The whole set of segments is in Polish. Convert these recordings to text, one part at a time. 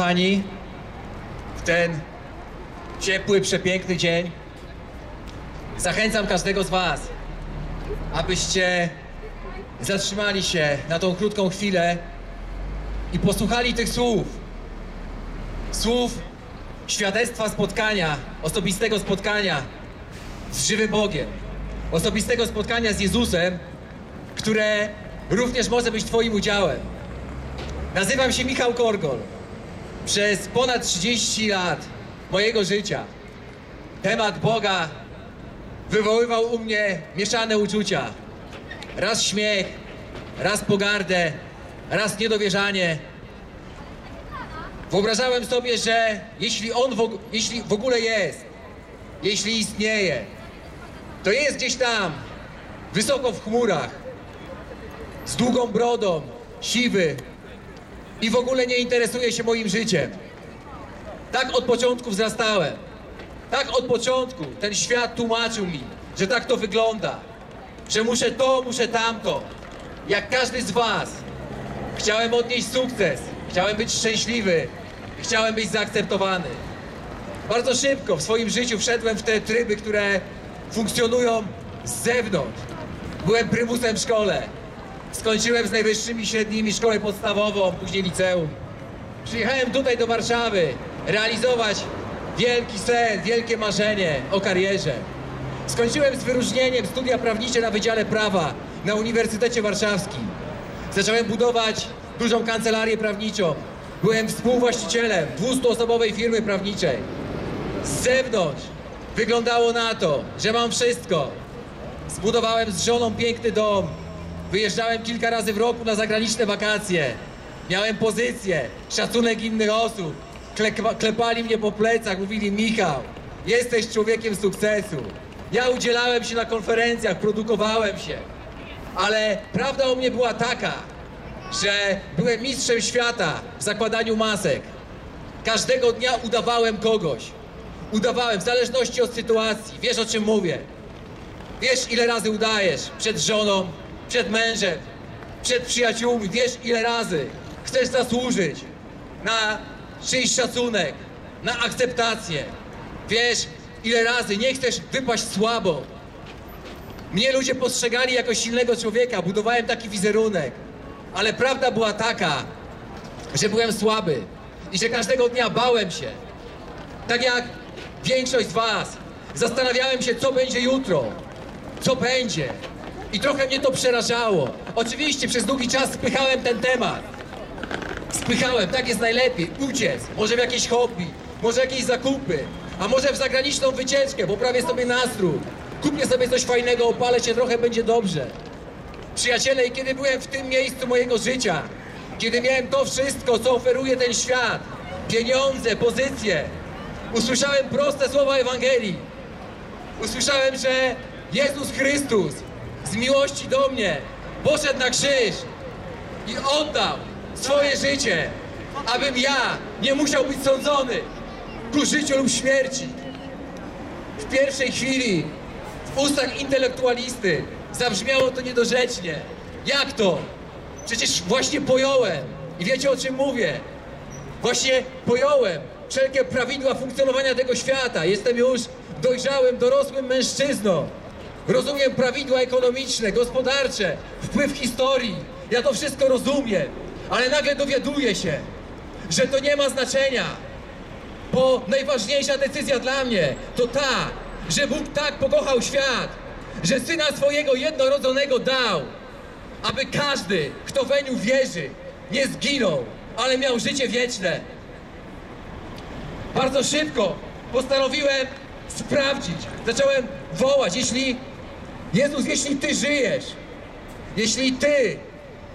Pani, w ten ciepły, przepiękny dzień zachęcam każdego z Was, abyście zatrzymali się na tą krótką chwilę i posłuchali tych słów. Słów świadectwa spotkania, osobistego spotkania z żywym Bogiem, osobistego spotkania z Jezusem, które również może być Twoim udziałem. Nazywam się Michał Korgol. Przez ponad 30 lat mojego życia temat Boga wywoływał u mnie mieszane uczucia. Raz śmiech, raz pogardę, raz niedowierzanie. Wyobrażałem sobie, że jeśli On w, jeśli w ogóle jest, jeśli istnieje, to jest gdzieś tam, wysoko w chmurach, z długą brodą, siwy, i w ogóle nie interesuje się moim życiem. Tak od początku wzrastałem. Tak od początku ten świat tłumaczył mi, że tak to wygląda. Że muszę to, muszę tamto. Jak każdy z Was. Chciałem odnieść sukces. Chciałem być szczęśliwy. Chciałem być zaakceptowany. Bardzo szybko w swoim życiu wszedłem w te tryby, które funkcjonują z zewnątrz. Byłem prymusem w szkole. Skończyłem z najwyższymi średnimi szkołę podstawową, później liceum. Przyjechałem tutaj do Warszawy realizować wielki sen, wielkie marzenie o karierze. Skończyłem z wyróżnieniem studia prawnicze na Wydziale Prawa na Uniwersytecie Warszawskim. Zacząłem budować dużą kancelarię prawniczą. Byłem współwłaścicielem 200-osobowej firmy prawniczej. Z zewnątrz wyglądało na to, że mam wszystko. Zbudowałem z żoną piękny dom. Wyjeżdżałem kilka razy w roku na zagraniczne wakacje. Miałem pozycję, szacunek innych osób. Klekwa- Klepali mnie po plecach, mówili Michał, jesteś człowiekiem sukcesu. Ja udzielałem się na konferencjach, produkowałem się. Ale prawda o mnie była taka, że byłem mistrzem świata w zakładaniu masek. Każdego dnia udawałem kogoś. Udawałem, w zależności od sytuacji. Wiesz o czym mówię. Wiesz, ile razy udajesz przed żoną, przed mężem, przed przyjaciółmi. Wiesz, ile razy chcesz zasłużyć na czyjś szacunek, na akceptację. Wiesz, ile razy nie chcesz wypaść słabo. Mnie ludzie postrzegali jako silnego człowieka, budowałem taki wizerunek. Ale prawda była taka, że byłem słaby i że każdego dnia bałem się. Tak jak większość z Was, zastanawiałem się, co będzie jutro, co będzie. I trochę mnie to przerażało. Oczywiście przez długi czas spychałem ten temat. Spychałem, tak jest najlepiej, uciec, może w jakieś hobby, może jakieś zakupy, a może w zagraniczną wycieczkę, poprawię sobie nastrój, kupię sobie coś fajnego, opalę się trochę, będzie dobrze. Przyjaciele, i kiedy byłem w tym miejscu mojego życia, kiedy miałem to wszystko, co oferuje ten świat, pieniądze, pozycje, usłyszałem proste słowa Ewangelii. Usłyszałem, że Jezus Chrystus z miłości do mnie poszedł na krzyż i oddał swoje życie, abym ja nie musiał być sądzony ku życiu lub śmierci. W pierwszej chwili w ustach intelektualisty zabrzmiało to niedorzecznie. Jak to? Przecież właśnie pojąłem. I wiecie o czym mówię? Właśnie pojąłem wszelkie prawidła funkcjonowania tego świata. Jestem już dojrzałym, dorosłym mężczyzną. Rozumiem prawidła ekonomiczne, gospodarcze, wpływ historii. Ja to wszystko rozumiem, ale nagle dowiaduję się, że to nie ma znaczenia, bo najważniejsza decyzja dla mnie to ta, że Bóg tak pokochał świat, że Syna swojego jednorodzonego dał, aby każdy, kto weń wierzy, nie zginął, ale miał życie wieczne. Bardzo szybko postanowiłem sprawdzić. Zacząłem wołać, jeśli Jezus, jeśli Ty żyjesz, jeśli Ty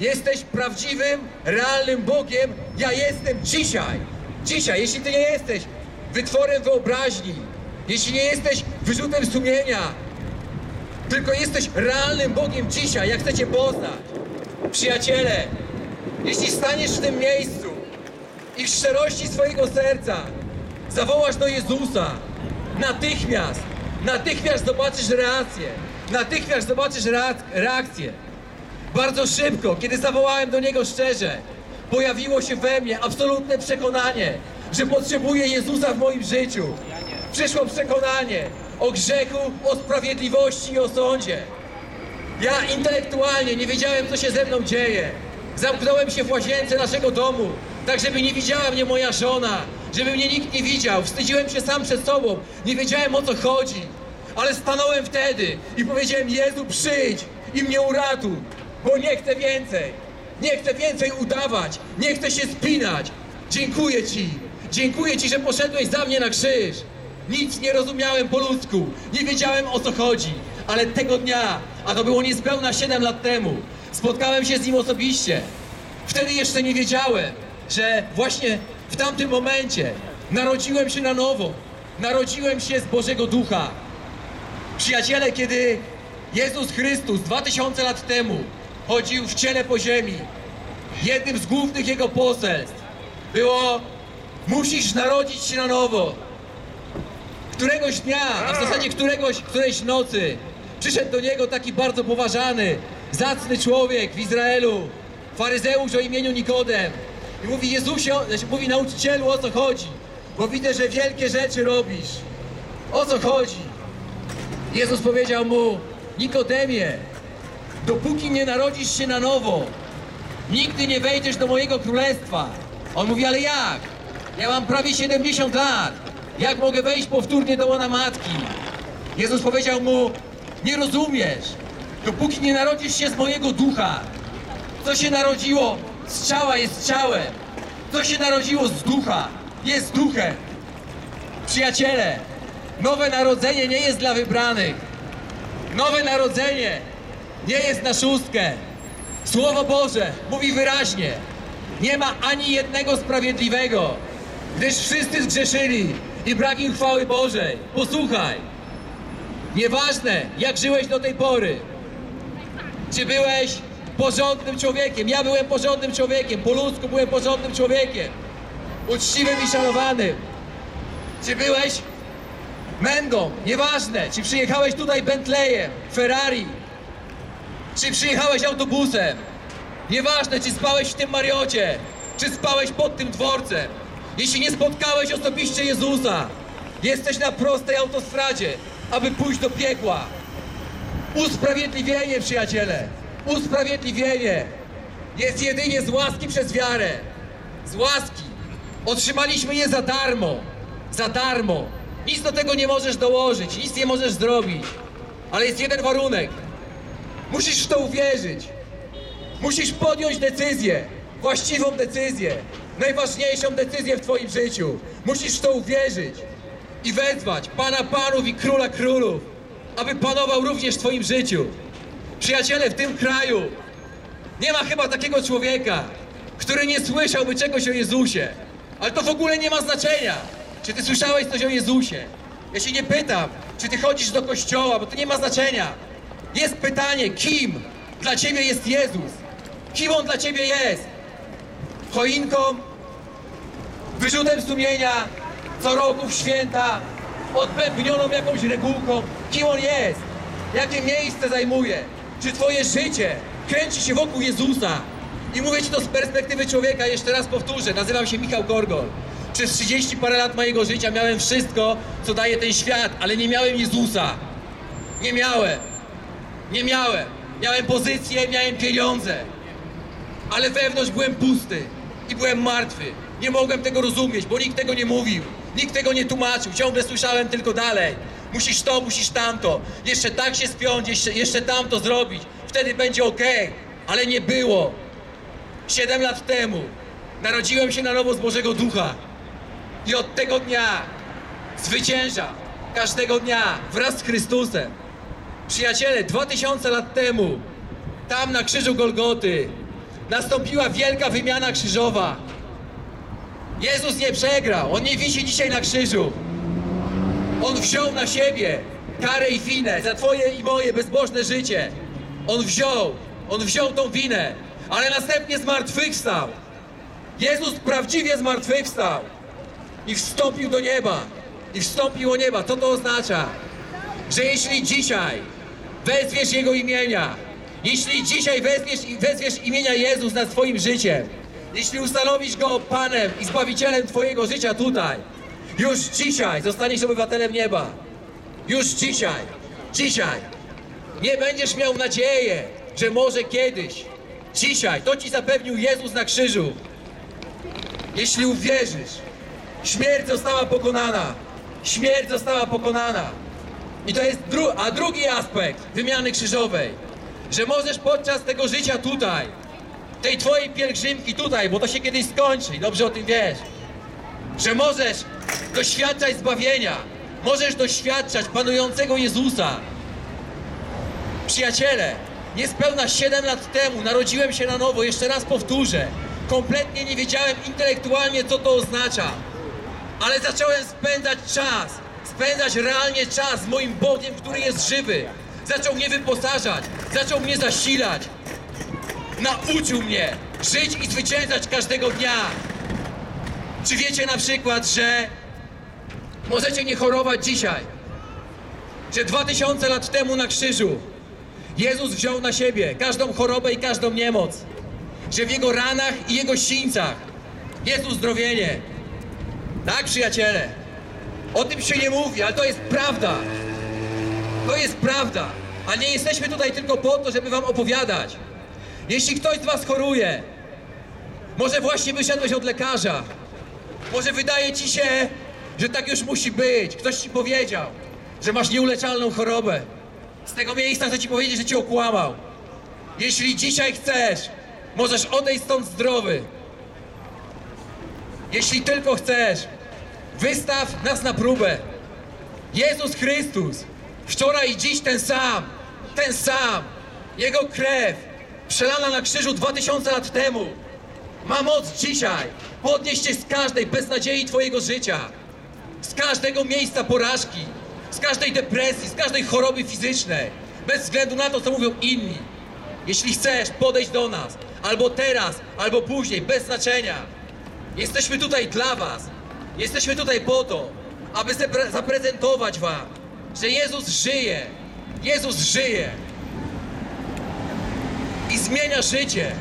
jesteś prawdziwym, realnym Bogiem, ja jestem dzisiaj. Dzisiaj, jeśli Ty nie jesteś wytworem wyobraźni, jeśli nie jesteś wyrzutem sumienia, tylko jesteś realnym Bogiem dzisiaj, jak chcecie poznać. Przyjaciele, jeśli staniesz w tym miejscu i w szczerości swojego serca zawołasz do Jezusa, natychmiast, natychmiast zobaczysz reakcję, natychmiast zobaczysz reak- reakcję. Bardzo szybko, kiedy zawołałem do Niego szczerze, pojawiło się we mnie absolutne przekonanie, że potrzebuję Jezusa w moim życiu. Przyszło przekonanie o grzechu, o sprawiedliwości i o sądzie. Ja intelektualnie nie wiedziałem, co się ze mną dzieje. Zamknąłem się w łazience naszego domu, tak żeby nie widziała mnie moja żona, żeby mnie nikt nie widział. Wstydziłem się sam przed sobą, nie wiedziałem o co chodzi. Ale stanąłem wtedy i powiedziałem, Jezu przyjdź i mnie uratuj, bo nie chcę więcej. Nie chcę więcej udawać, nie chcę się spinać. Dziękuję Ci, dziękuję Ci, że poszedłeś za mnie na krzyż. Nic nie rozumiałem po ludzku, nie wiedziałem o co chodzi, ale tego dnia, a to było niespełna 7 lat temu, spotkałem się z nim osobiście. Wtedy jeszcze nie wiedziałem, że właśnie w tamtym momencie narodziłem się na nowo, narodziłem się z Bożego Ducha. Przyjaciele, kiedy Jezus Chrystus 2000 lat temu chodził w ciele po ziemi, jednym z głównych jego poselstw było musisz narodzić się na nowo. Któregoś dnia, a w zasadzie któregoś, którejś nocy przyszedł do niego taki bardzo poważany, zacny człowiek w Izraelu, faryzeusz o imieniu Nikodem i mówi Jezusie, znaczy mówi nauczycielu o co chodzi, bo widzę, że wielkie rzeczy robisz. O co chodzi? Jezus powiedział mu, Nikodemie, dopóki nie narodzisz się na nowo, nigdy nie wejdziesz do mojego królestwa. On mówi, ale jak? Ja mam prawie 70 lat. Jak mogę wejść powtórnie do łona matki? Jezus powiedział mu, nie rozumiesz, dopóki nie narodzisz się z mojego ducha. Co się narodziło z ciała jest ciałem. Co się narodziło z ducha jest duchem. Przyjaciele, nowe narodzenie nie jest dla wybranych. Nowe narodzenie nie jest na szóstkę. Słowo Boże mówi wyraźnie: Nie ma ani jednego sprawiedliwego, gdyż wszyscy zgrzeszyli i brak im chwały Bożej. Posłuchaj. Nieważne, jak żyłeś do tej pory, czy byłeś porządnym człowiekiem. Ja byłem porządnym człowiekiem, po ludzku byłem porządnym człowiekiem, uczciwym i szanowanym. Czy byłeś mędą, nieważne, czy przyjechałeś tutaj Bentleyem, Ferrari, czy przyjechałeś autobusem, nieważne, czy spałeś w tym Mariocie, czy spałeś pod tym dworcem, jeśli nie spotkałeś osobiście Jezusa, jesteś na prostej autostradzie, aby pójść do piekła. Usprawiedliwienie, przyjaciele, usprawiedliwienie jest jedynie z łaski przez wiarę. Z łaski. Otrzymaliśmy je za darmo. Za darmo. Nic do tego nie możesz dołożyć, nic nie możesz zrobić. Ale jest jeden warunek. Musisz w to uwierzyć. Musisz podjąć decyzję, właściwą decyzję, najważniejszą decyzję w Twoim życiu. Musisz w to uwierzyć i wezwać Pana Panów i Króla Królów, aby panował również w Twoim życiu. Przyjaciele, w tym kraju nie ma chyba takiego człowieka, który nie słyszałby czegoś o Jezusie. Ale to w ogóle nie ma znaczenia. Czy Ty słyszałeś coś o Jezusie? Ja się nie pytam, czy Ty chodzisz do kościoła, bo to nie ma znaczenia. Jest pytanie, kim dla Ciebie jest Jezus? Kim On dla Ciebie jest? Choinką? Wyrzutem sumienia? Co roku w święta? Odpębnioną jakąś regułką? Kim On jest? Jakie miejsce zajmuje? Czy Twoje życie kręci się wokół Jezusa? I mówię Ci to z perspektywy człowieka, jeszcze raz powtórzę, nazywam się Michał Korgol. Przez 30 parę lat mojego życia miałem wszystko, co daje ten świat, ale nie miałem Jezusa. Nie miałem. Nie miałem. Miałem pozycję, miałem pieniądze. Ale wewnątrz byłem pusty i byłem martwy. Nie mogłem tego rozumieć, bo nikt tego nie mówił. Nikt tego nie tłumaczył. Ciągle słyszałem tylko dalej. Musisz to, musisz tamto. Jeszcze tak się spiąć, jeszcze, jeszcze tamto zrobić. Wtedy będzie ok. Ale nie było. Siedem lat temu narodziłem się na nowo z Bożego Ducha. I od tego dnia zwyciężam. Każdego dnia wraz z Chrystusem. Przyjaciele, dwa tysiące lat temu, tam na krzyżu Golgoty, nastąpiła wielka wymiana krzyżowa. Jezus nie przegrał, On nie wisi dzisiaj na krzyżu. On wziął na siebie karę i winę za Twoje i moje bezbożne życie. On wziął, On wziął tą winę, ale następnie zmartwychwstał. Jezus prawdziwie zmartwychwstał i wstąpił do nieba. I wstąpił o nieba. Co to oznacza? Że jeśli dzisiaj wezwiesz Jego imienia, jeśli dzisiaj wezwiesz, wezwiesz imienia Jezus nad swoim życiem, jeśli ustanowisz Go Panem i Zbawicielem Twojego życia tutaj, już dzisiaj zostaniesz obywatelem nieba. Już dzisiaj, dzisiaj. Nie będziesz miał nadziei, że może kiedyś. Dzisiaj, to Ci zapewnił Jezus na krzyżu. Jeśli uwierzysz, śmierć została pokonana. Śmierć została pokonana. I to jest dru a drugi aspekt wymiany krzyżowej, że możesz podczas tego życia tutaj, tej twojej pielgrzymki tutaj, bo to się kiedyś skończy i dobrze o tym wiesz, że możesz doświadczać zbawienia, możesz doświadczać panującego Jezusa. Przyjaciele, niespełna 7 lat temu narodziłem się na nowo, jeszcze raz powtórzę. Kompletnie nie wiedziałem intelektualnie, co to oznacza. Ale zacząłem spędzać czas, spędzać realnie czas z moim Bogiem, który jest żywy. Zaczął mnie wyposażać, zaczął mnie zasilać. Nauczył mnie żyć i zwyciężać każdego dnia. Czy wiecie na przykład, że możecie nie chorować dzisiaj? Że 2000 lat temu na krzyżu Jezus wziął na siebie każdą chorobę i każdą niemoc. Że w Jego ranach i Jego sińcach jest uzdrowienie. Tak, przyjaciele? O tym się nie mówi, ale to jest prawda. To jest prawda. A nie jesteśmy tutaj tylko po to, żeby wam opowiadać. Jeśli ktoś z was choruje, może właśnie wyszedłeś od lekarza, może wydaje ci się, że tak już musi być. Ktoś ci powiedział, że masz nieuleczalną chorobę. Z tego miejsca chcę ci powiedzieć, że cię okłamał. Jeśli dzisiaj chcesz, możesz odejść stąd zdrowy. Jeśli tylko chcesz, wystaw nas na próbę. Jezus Chrystus, wczoraj i dziś ten sam, ten sam. Jego krew, przelana na krzyżu 2000 lat temu, ma moc dzisiaj podnieść cię z każdej beznadziei twojego życia, z każdego miejsca porażki, z każdej depresji, z każdej choroby fizycznej, bez względu na to, co mówią inni. Jeśli chcesz podejść do nas, albo teraz, albo później, bez znaczenia, jesteśmy tutaj dla was. Jesteśmy tutaj po to, aby zapre- zaprezentować wam, że Jezus żyje. Jezus żyje. I zmienia życie.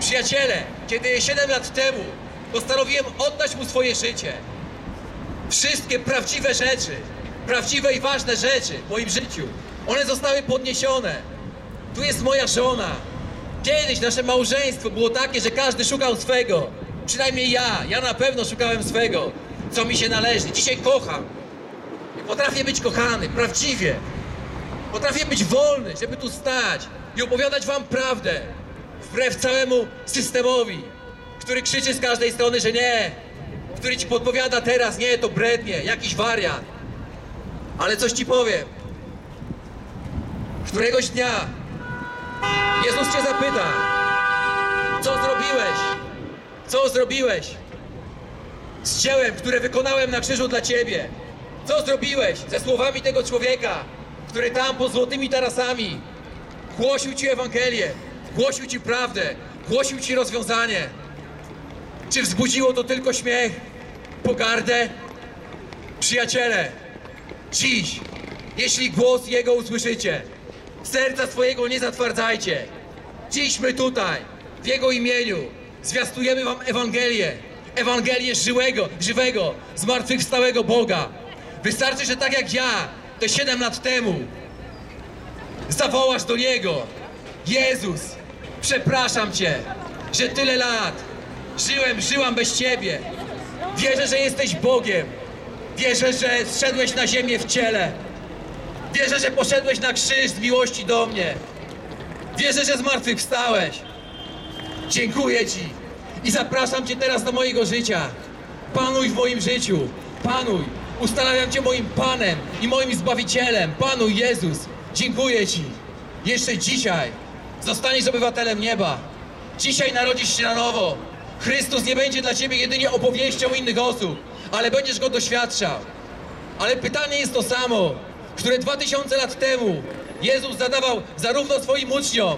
Przyjaciele, kiedy 7 lat temu postanowiłem oddać Mu swoje życie, wszystkie prawdziwe rzeczy, prawdziwe i ważne rzeczy w moim życiu, one zostały podniesione. Tu jest moja żona. Kiedyś nasze małżeństwo było takie, że każdy szukał swego. Przynajmniej ja. Ja na pewno szukałem swego, co mi się należy. Dzisiaj kocham. Potrafię być kochany, prawdziwie. Potrafię być wolny, żeby tu stać i opowiadać wam prawdę. Wbrew całemu systemowi, który krzyczy z każdej strony, że nie. Który ci podpowiada teraz, nie, to brednie, jakiś wariat. Ale coś ci powiem. Któregoś dnia Jezus cię zapyta, co zrobiłeś? Co zrobiłeś z dziełem, które wykonałem na krzyżu dla ciebie? Co zrobiłeś ze słowami tego człowieka, który tam pod złotymi tarasami głosił ci Ewangelię, głosił ci prawdę, głosił ci rozwiązanie? Czy wzbudziło to tylko śmiech, pogardę? Przyjaciele, dziś, jeśli głos Jego usłyszycie, serca swojego nie zatwardzajcie. Dziś my tutaj, w Jego imieniu, zwiastujemy Wam Ewangelię. Ewangelię żyłego, żywego, zmartwychwstałego Boga. Wystarczy, że tak jak ja, te 7 lat temu, zawołasz do Niego. Jezus, przepraszam Cię, że tyle lat żyłem, żyłam bez Ciebie. Wierzę, że jesteś Bogiem. Wierzę, że zszedłeś na ziemię w ciele. Wierzę, że poszedłeś na krzyż z miłości do mnie. Wierzę, że zmartwychwstałeś. Dziękuję Ci i zapraszam Cię teraz do mojego życia. Panuj w moim życiu. Panuj. Ustanawiam Cię moim Panem i moim Zbawicielem. Panuj Jezus. Dziękuję Ci. Jeszcze dzisiaj zostaniesz obywatelem nieba. Dzisiaj narodzisz się na nowo. Chrystus nie będzie dla Ciebie jedynie opowieścią innych osób, ale będziesz Go doświadczał. Ale pytanie jest to samo, które 2000 lat temu Jezus zadawał zarówno swoim uczniom,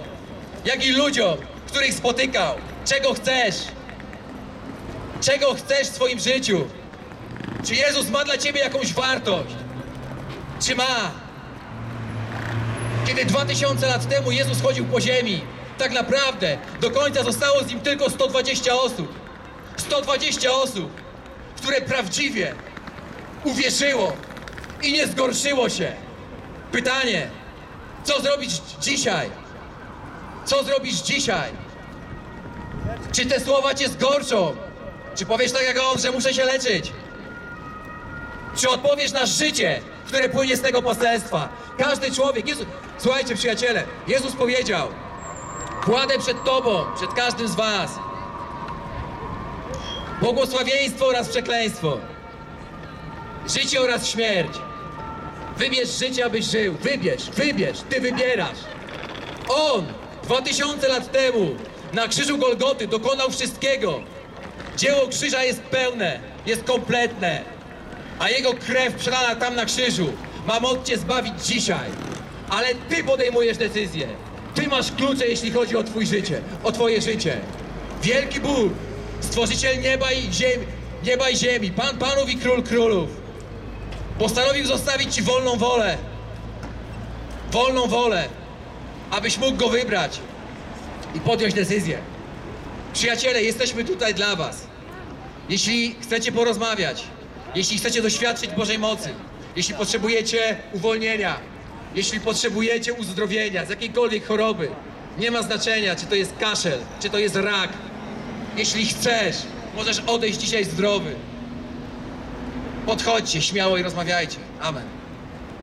jak i ludziom, których spotykał. Czego chcesz? Czego chcesz w swoim życiu? Czy Jezus ma dla ciebie jakąś wartość? Czy ma? Kiedy 2000 lat temu Jezus chodził po ziemi, tak naprawdę do końca zostało z nim tylko 120 osób. 120 osób, które prawdziwie uwierzyło i nie zgorszyło się. Pytanie, co zrobić dzisiaj? Co zrobisz dzisiaj? Czy te słowa cię zgorszą? Czy powiesz tak jak on, że muszę się leczyć? Czy odpowiesz na życie, które płynie z tego poselstwa? Każdy człowiek, słuchajcie przyjaciele, Jezus powiedział, kładę przed Tobą, przed każdym z Was, błogosławieństwo oraz przekleństwo, życie oraz śmierć. Wybierz życie, abyś żył. Wybierz, wybierz, Ty wybierasz. On dwa tysiące lat temu na krzyżu Golgoty dokonał wszystkiego. Dzieło krzyża jest pełne, jest kompletne, a jego krew przelana tam na krzyżu ma moc cię zbawić dzisiaj. Ale ty podejmujesz decyzję. Ty masz klucze, jeśli chodzi o twój życie, o twoje życie. Wielki Bóg, stworzyciel nieba i ziemi, nieba i ziemi, Pan Panów i Król Królów, postanowił zostawić ci wolną wolę. Wolną wolę, abyś mógł go wybrać i podjąć decyzję. Przyjaciele, jesteśmy tutaj dla Was. Jeśli chcecie porozmawiać, jeśli chcecie doświadczyć Bożej mocy, jeśli potrzebujecie uwolnienia, jeśli potrzebujecie uzdrowienia z jakiejkolwiek choroby, nie ma znaczenia, czy to jest kaszel, czy to jest rak. Jeśli chcesz, możesz odejść dzisiaj zdrowy. Podchodźcie śmiało i rozmawiajcie. Amen.